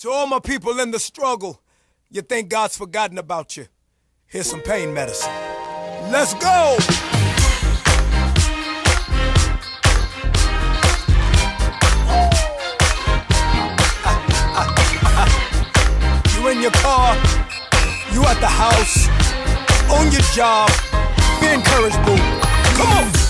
To all my people in the struggle, you think God's forgotten about you. Here's some pain medicine. Let's go! you in your car, you at the house, on your job, be encouraged, boo. Come on!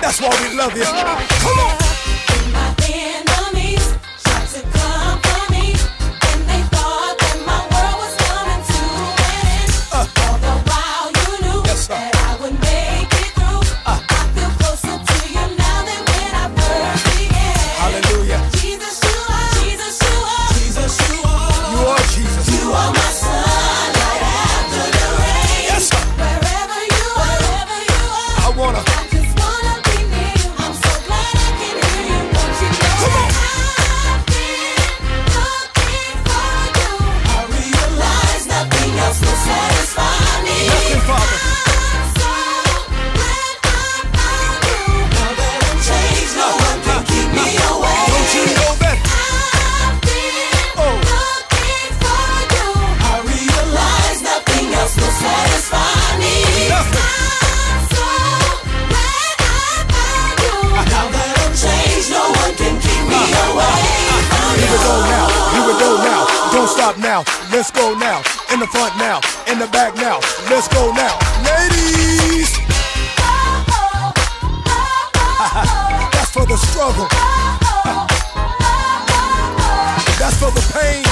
That's why we love you. Come on. top now. Let's go now. In the front now. In the back now. Let's go now. Ladies! That's for the struggle. That's for the pain.